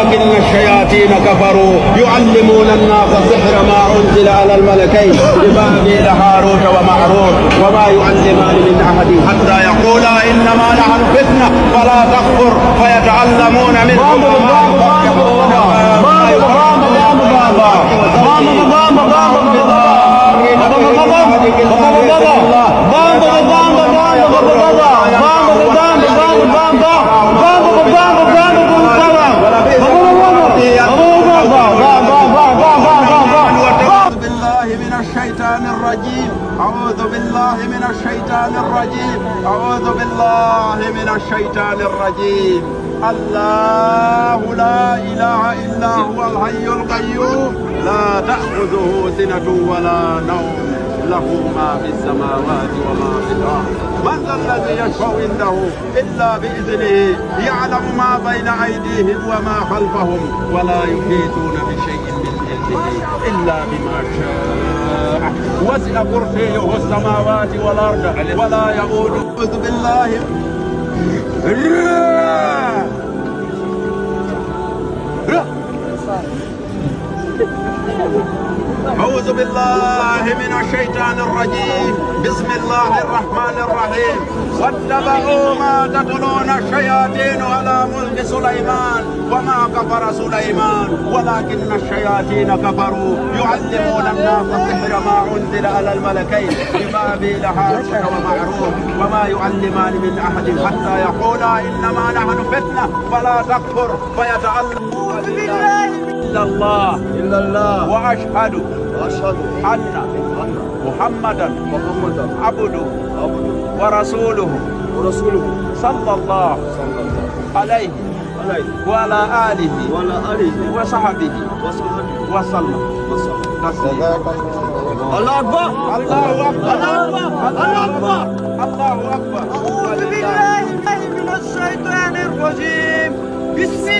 ولكن الشياطين كفروا يعلمون الناس السحر ما أنزل على الملكين ببابل هاروت وماروت وما يعلمان من أحد حتى يقولا إنما نحن فتنة فلا تكفر فيتعلمون منهما ما يفرقون الشيطان الرجيم. أعوذ بالله من الشيطان الرجيم. أعوذ بالله من الشيطان الرجيم. الله لا إله إلا هو الحي القيوم. لا تأخذه سنة ولا نوم. له ما في السماوات وما في الأرض. من ذا الذي يشفع عنده إلا بإذنه يعلم ما بين أيديهم وما خلفهم ولا يحيطون بشيء من علمه إلا بما شاء. وسع كرسيه السماوات والأرض ولا يؤود أعوذ بالله. أعوذ بالله. من الشيطان الرجيم. بسم الله الرحمن الرحيم. واتبعوا ما تتلون الشياطين على ملك سليمان وما كفر سليمان ولكن الشياطين كفروا. يعلمون الناس السحر ما أنزل على الملكين ببابل هاروت ومعروف. وما يعلمان من أحد حتى يقولا إنما نحن فتنة فلا تكفر. فيتعلمون إلا الله. إلا الله. وأشهد وأشهد أن أن محمدا محمدا. عبده ورسوله ورسوله. صلى الله عليه وعلى آله وصحبه وسلم. تسليما الله أكبر. الله أكبر. الله أكبر. الله أكبر. أعوذ بالله من الشيطان الرجيم. بسم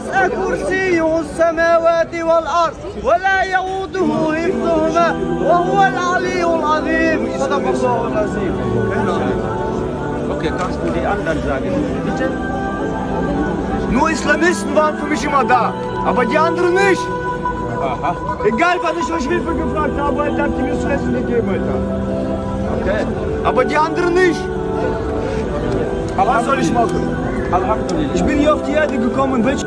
وسع كرسيه السماوات والأرض ولا يؤوده حفظهما وهو العلي العظيم صدق الله العظيم Okay, kannst du die anderen sagen? Bitte? Nur Islamisten waren für mich immer da, aber die anderen nicht. Aha, Egal, wann ich euch Hilfe gefragt habe, Alter, habt ihr mir zu essen gegeben, Alter. okay. Aber die anderen nicht. Was soll ich machen? Alhamdulillah. Ich bin hier auf die Erde gekommen, welche...